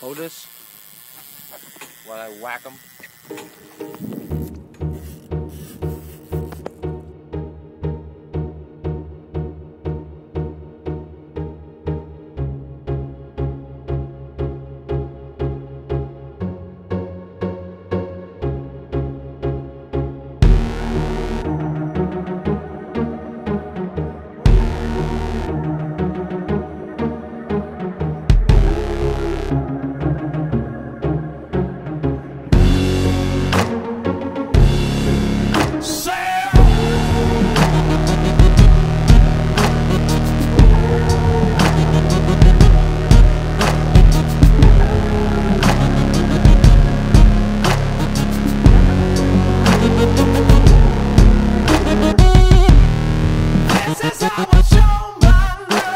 Otis while I whack him.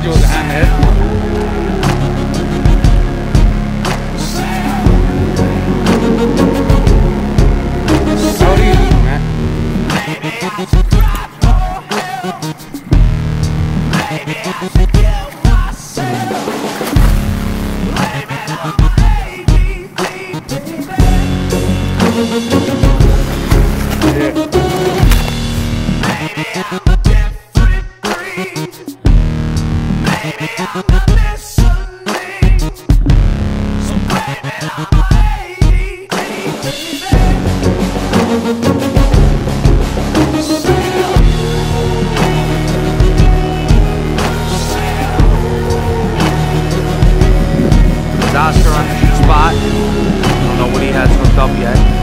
told you it was a hammerhead. Oscar on the spot. Don't know what he has hooked up yet.